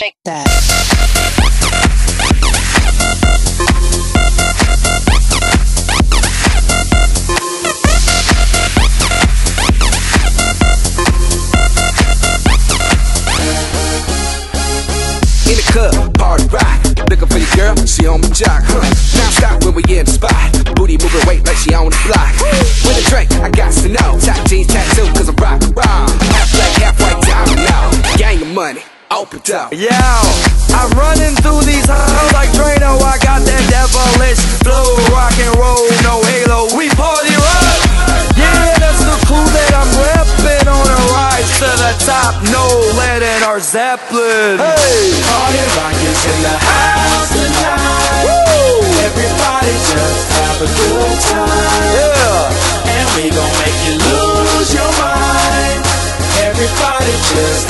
Shake that. In the club, party rock. Looking for your girl, she on my jock. Huh. Now stop when we in the spot. Booty moving weight like she on the block. With a drink, I got to know. Top jeans tattoo, cause I rock around. Half black, half white diamond now. Gang of money, open up. Yeah, I'm running through these halls like Drano. I got that devilish flow, rock and roll, no halo. We party rock. Yeah, that's the clue that I'm repping on a rise to the top. No lead in our Zeppelin. Hey, Party rock is in the house tonight. woo, Everybody just have a good time. yeah. And we gon' make you lose your mind. Everybody just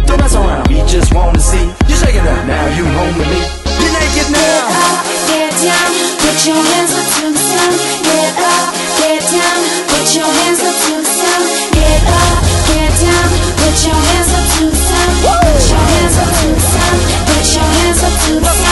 just wanna see. You shaking up now, you home with me. You're naked now. Get up, get down, put your hands up to the sun. Get up, get down, put your hands up to the sun. Get up, get down, put your hands up to the sun. Put your hands up to the sun. Put your hands up to the sun.